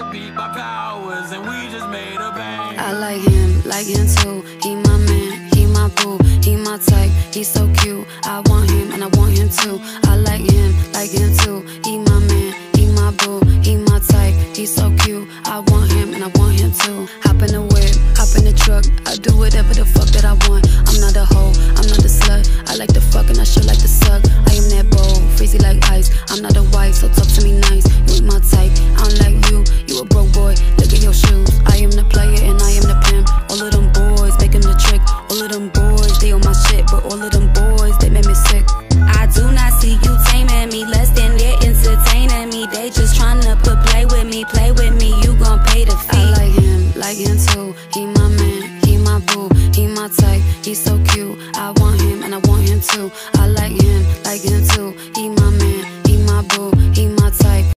to beat my powers, and we just made a bang. I like him, like him too. He my man, he my boo, he my type. He's so cute. I want him and I want him too. I like him, like him too. He my man, he my boo, he my type. He's so cute. I want him and I want him too. Hop in the whip, hop in the truck. I do whatever the fuck that I want. I'm not a hoe, I'm not a slut. I like to Play with me, you gon' pay the fee. I like him, like him too. He my man, he my boo, he my type. He's so cute. I want him and I want him too. I like him, like